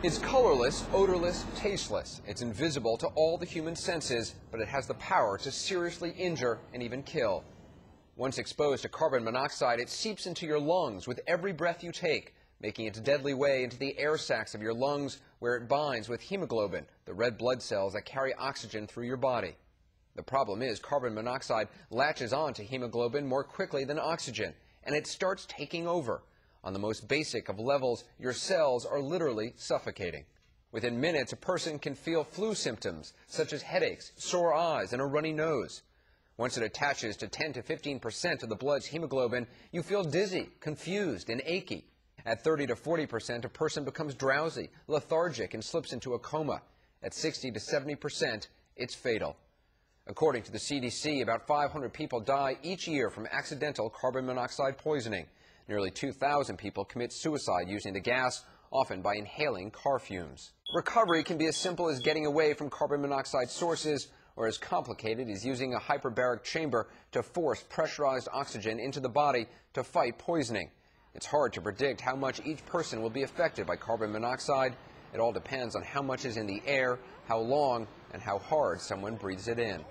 It's colorless, odorless, tasteless. It's invisible to all the human senses, but it has the power to seriously injure and even kill. Once exposed to carbon monoxide, it seeps into your lungs with every breath you take, making its deadly way into the air sacs of your lungs where it binds with hemoglobin, the red blood cells that carry oxygen through your body. The problem is carbon monoxide latches on to hemoglobin more quickly than oxygen, and it starts taking over. On the most basic of levels, your cells are literally suffocating. Within minutes, a person can feel flu symptoms, such as headaches, sore eyes, and a runny nose. Once it attaches to 10 to 15 percent of the blood's hemoglobin, you feel dizzy, confused, and achy. At 30 to 40 percent, a person becomes drowsy, lethargic, and slips into a coma. At 60 to 70 percent, it's fatal. According to the CDC, about 500 people die each year from accidental carbon monoxide poisoning. Nearly 2,000 people commit suicide using the gas, often by inhaling car fumes. Recovery can be as simple as getting away from carbon monoxide sources or as complicated as using a hyperbaric chamber to force pressurized oxygen into the body to fight poisoning. It's hard to predict how much each person will be affected by carbon monoxide. It all depends on how much is in the air, how long, and how hard someone breathes it in.